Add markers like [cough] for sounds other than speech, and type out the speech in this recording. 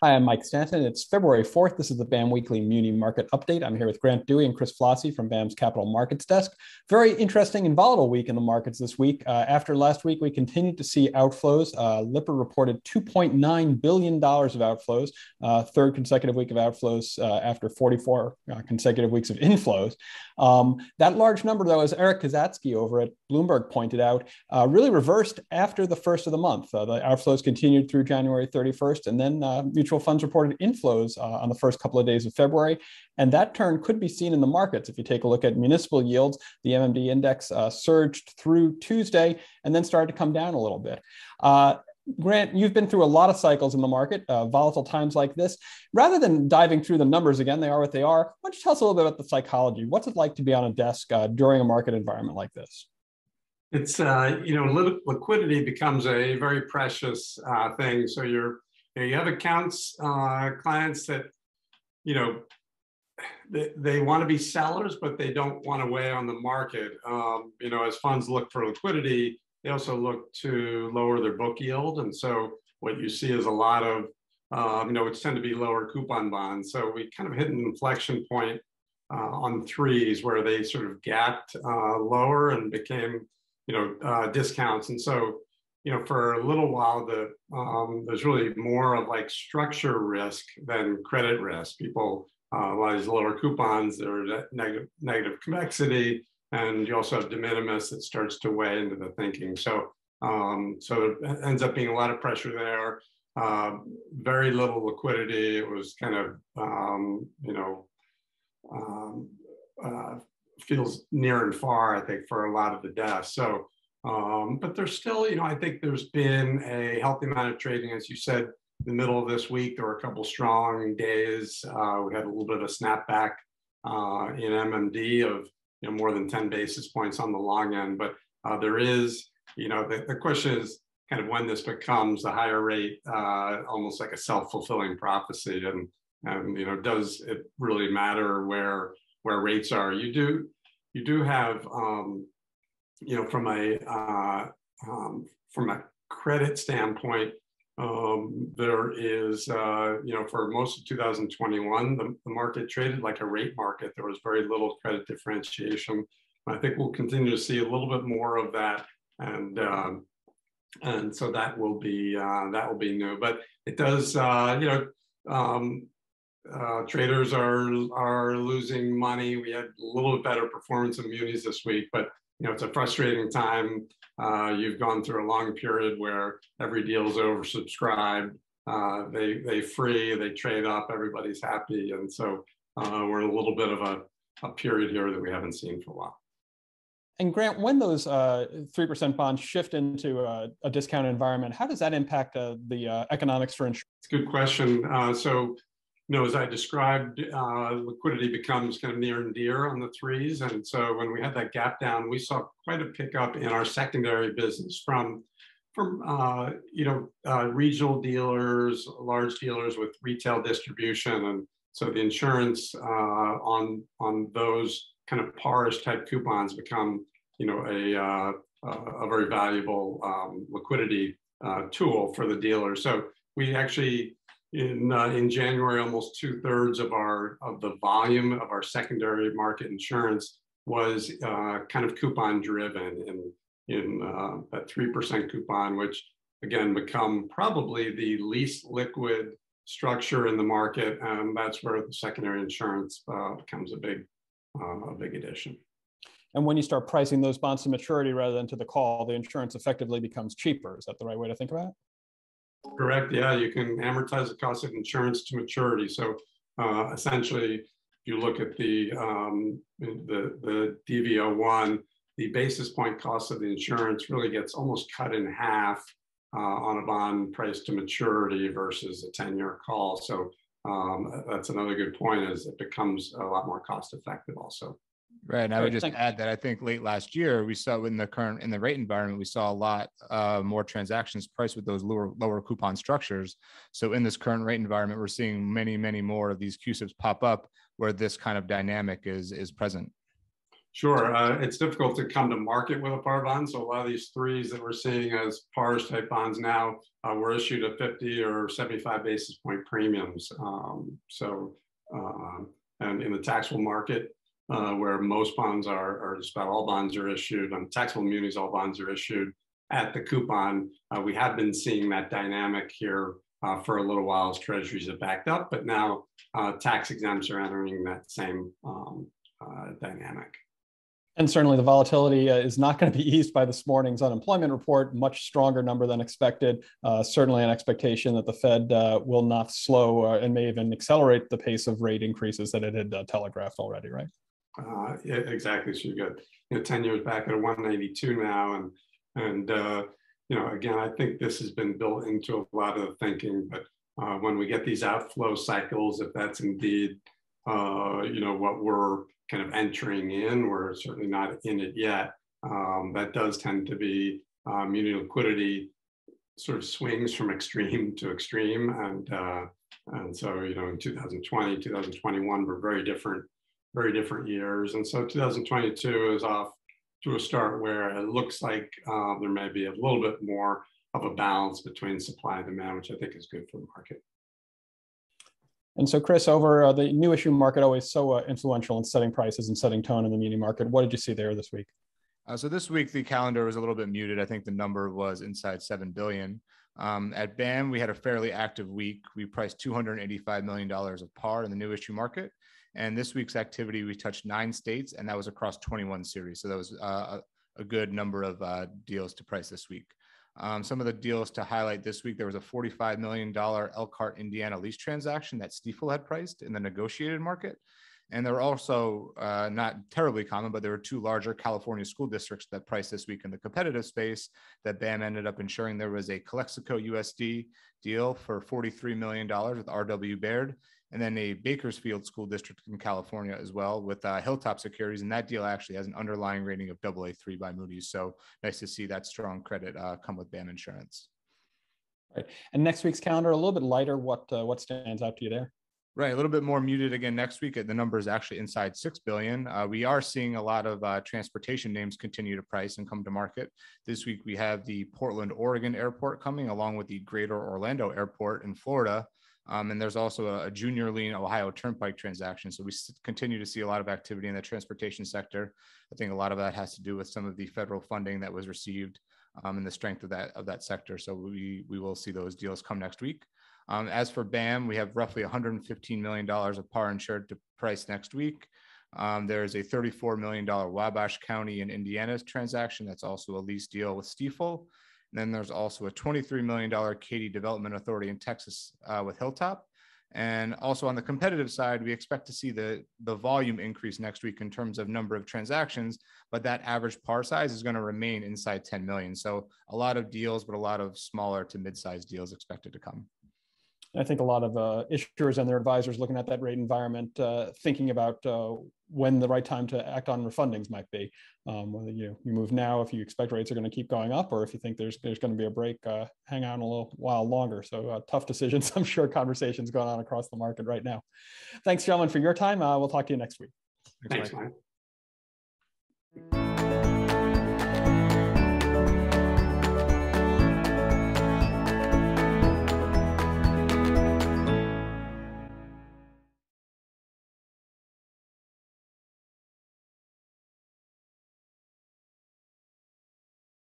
Hi, I'm Mike Stanton. It's February 4th. This is the BAM Weekly Muni Market Update. I'm here with Grant Dewey and Chris Flossie from BAM's Capital Markets Desk. Very interesting and volatile week in the markets this week. Uh, after last week, we continued to see outflows. Uh, Lipper reported $2.9 billion of outflows, uh, third consecutive week of outflows uh, after 44 uh, consecutive weeks of inflows. Um, that large number, though, as Eric Kazatsky over at Bloomberg pointed out, uh, really reversed after the first of the month. the outflows continued through January 31st, and then mutual funds reported inflows uh, on the first couple of days of February. And that turn could be seen in the markets. If you take a look at municipal yields, the MMD index uh, surged through Tuesday and then started to come down a little bit. Grant, you've been through a lot of cycles in the market, uh, volatile times like this. Rather than diving through the numbers again, they are what they are. Why don't you tell us a little bit about the psychology? What's it like to be on a desk uh, during a market environment like this? It's uh, you know liquidity becomes a very precious uh, thing. So you're you, know, you have accounts, uh, clients that, you know, they, they want to be sellers, but they don't want to weigh on the market. Um, you know, as funds look for liquidity, they also look to lower their book yield. And so what you see is a lot of, uh, you know, which tend to be lower coupon bonds. So we kind of hit an inflection point uh, on threes where they sort of gapped uh, lower and became, you know, uh, discounts. And so you know, for a little while, the um, there's really more of like structure risk than credit risk. People, uh, a lot of these lower coupons, there's negative negative convexity, and you also have de minimis that starts to weigh into the thinking. So, um, so it ends up being a lot of pressure there. Uh, very little liquidity. It was kind of, um, you know, um, uh, feels near and far, I think, for a lot of the desks. So um, but there's still, you know, I think there's been a healthy amount of trading, as you said, in the middle of this week. There were a couple strong days. Uh, we had a little bit of a snapback uh, in MMD of you know more than 10 basis points on the long end. But uh, there is, you know, the, the, question is kind of when this becomes a higher rate, uh, almost like a self-fulfilling prophecy, and and you know, does it really matter where where rates are? You do you do have um, you know, from a uh, um, from a credit standpoint, um, there is, uh, you know, for most of 2021, the, the, market traded like a rate market. There was very little credit differentiation. I think we'll continue to see a little bit more of that, and um, and so that will be uh, that will be new. But it does, uh, you know, um, uh, traders are are losing money. We had a little bit better performance in munis this week, but you know, it's a frustrating time. Uh, you've gone through a long period where every deal is oversubscribed. Uh, they they free, they trade up, everybody's happy, and so uh, we're in a little bit of a, a period here that we haven't seen for a while. And Grant, when those uh, three percent bonds shift into a, a discounted environment, how does that impact uh, the uh, economics for insurance? It's a good question. so know, as I described, uh, liquidity becomes kind of near and dear on the threes. And so when we had that gap down, we saw quite a pickup in our secondary business from, from uh, you know, uh, regional dealers, large dealers with retail distribution. And so the insurance uh, on, on those kind of parish type coupons become, you know, a, uh, a very valuable um, liquidity uh, tool for the dealer. So we actually in uh, in January, almost two thirds of our of the volume of our secondary market insurance was uh, kind of coupon driven in in uh, that three percent coupon, which again become probably the least liquid structure in the market, and that's where the secondary insurance uh, becomes a big uh, a big addition. And when you start pricing those bonds to maturity rather than to the call, the insurance effectively becomes cheaper. Is that the right way to think about it? Correct. Yeah, you can amortize the cost of insurance to maturity. So uh, essentially, if you look at the um, the the DV01, the basis point cost of the insurance really gets almost cut in half uh, on a bond price to maturity versus a 10-year call. So um, that's another good point. Is it becomes a lot more cost effective also. Right. And I would just add that I think late last year we saw in the current in the rate environment, we saw a lot uh, more transactions priced with those lower lower coupon structures. So in this current rate environment, we're seeing many, many more of these CUSIPs pop up where this kind of dynamic is is present. Sure. Uh, it's difficult to come to market with a par bond. So a lot of these threes that we're seeing as pars type bonds now uh, were issued at 50 or 75 basis point premiums. Um, so, uh, and in the taxable market, uh, where most bonds are, or just about all bonds are issued, on taxable munis, all bonds are issued at the coupon. Uh, we have been seeing that dynamic here uh, for a little while as treasuries have backed up, but now tax exempts are entering that same um, dynamic. And certainly the volatility uh, is not going to be eased by this morning's unemployment report, much stronger number than expected. Uh, certainly an expectation that the Fed uh, will not slow uh, and may even accelerate the pace of rate increases that it had uh, telegraphed already, right? Uh, yeah, exactly. So you got you know, 10 years back at 192 now. And, and you know, again, I think this has been built into a lot of the thinking, but when we get these outflow cycles, if that's indeed, you know, what we're kind of entering in. We're certainly not in it yet. Um, that does tend to be um, liquidity sort of swings from extreme [laughs] to extreme. And, uh, and so, you know, in 2020, 2021 were very different, very different years. And so 2022 is off to a start where it looks like uh, there may be a little bit more of a balance between supply and demand, which I think is good for the market. And so, Chris, over uh, the new issue market, always so uh, influential in setting prices and setting tone in the muni market. What did you see there this week? Uh, so this week the calendar was a little bit muted. I think the number was inside seven billion. Um, at BAM, we had a fairly active week. We priced 285 million dollars of par in the new issue market, and this week's activity we touched nine states, and that was across 21 series. So that was uh, a, good number of uh, deals to price this week. Um, some of the deals to highlight this week, there was a $45 million Elkhart, Indiana lease transaction that Stifel had priced in the negotiated market. And there were also uh, not terribly common, but there were two larger California school districts that priced this week in the competitive space that BAM ended up insuring there was a Calexico USD deal for $43 million with RW Baird and then a Bakersfield School District in California as well with uh, Hilltop Securities. And that deal actually has an underlying rating of AA3 by Moody's. So nice to see that strong credit uh, come with BAM Insurance. Right. And next week's calendar, a little bit lighter. What uh, what stands out to you there? Right, a little bit more muted again next week. The number is actually inside six billion. Uh, we are seeing a lot of uh, transportation names continue to price and come to market. This week we have the Portland, Oregon airport coming, along with the Greater Orlando airport in Florida, um, and there's also a, a, junior lien Ohio Turnpike transaction. So we continue to see a lot of activity in the transportation sector. I think a lot of that has to do with some of the federal funding that was received um, and the strength of that of that sector. So we we will see those deals come next week. Um, as for BAM, we have roughly 115 million dollars of par insured to price next week. Um, there is a $34 million Wabash County in Indiana transaction that's also a lease deal with Stifel. And then there's also a $23 million Katy Development Authority in Texas uh, with Hilltop. And also on the competitive side, we expect to see the, the volume increase next week in terms of number of transactions, but that average par size is going to remain inside 10 million. So a lot of deals, but a lot of smaller to mid-sized deals expected to come. I think a lot of uh, issuers and their advisors looking at that rate environment, uh, thinking about uh, when the right time to act on refundings might be. Um, whether you you move now if you expect rates are going to keep going up, or if you think there's there's going to be a break, uh, hang on a little while longer. So uh, tough decisions. [laughs] I'm sure conversations going on across the market right now. Thanks, gentlemen, for your time. Uh, we'll talk to you next week. Thanks, Thanks Mike.